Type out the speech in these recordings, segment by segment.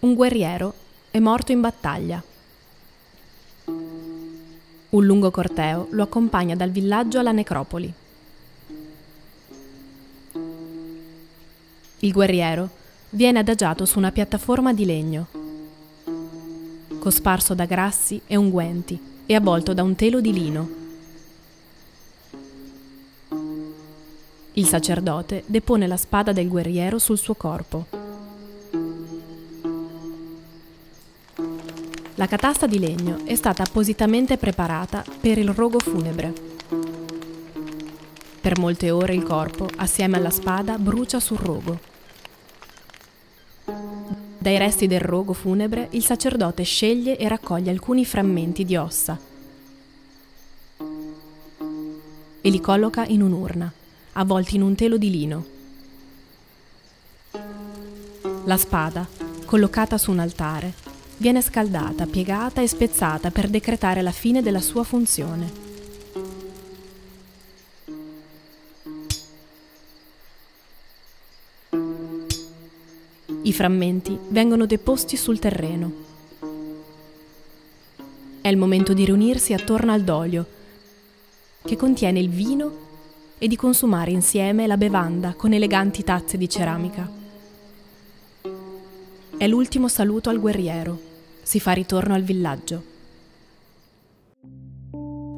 Un guerriero è morto in battaglia. Un lungo corteo lo accompagna dal villaggio alla necropoli. Il guerriero viene adagiato su una piattaforma di legno, cosparso da grassi e unguenti e avvolto da un telo di lino. Il sacerdote depone la spada del guerriero sul suo corpo. La catasta di legno è stata appositamente preparata per il rogo funebre. Per molte ore il corpo, assieme alla spada, brucia sul rogo. Dai resti del rogo funebre il sacerdote sceglie e raccoglie alcuni frammenti di ossa e li colloca in un'urna, avvolti in un telo di lino. La spada, collocata su un altare, viene scaldata, piegata e spezzata per decretare la fine della sua funzione. I frammenti vengono deposti sul terreno. È il momento di riunirsi attorno al dolio, che contiene il vino, e di consumare insieme la bevanda con eleganti tazze di ceramica. È l'ultimo saluto al guerriero si fa ritorno al villaggio.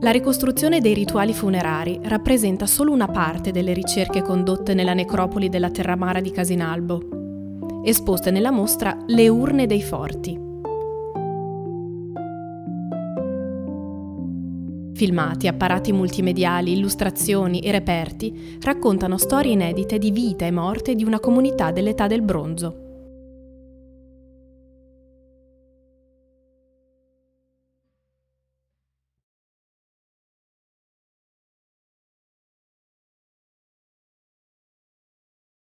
La ricostruzione dei rituali funerari rappresenta solo una parte delle ricerche condotte nella necropoli della Terramara di Casinalbo, esposte nella mostra Le urne dei forti. Filmati, apparati multimediali, illustrazioni e reperti raccontano storie inedite di vita e morte di una comunità dell'età del bronzo.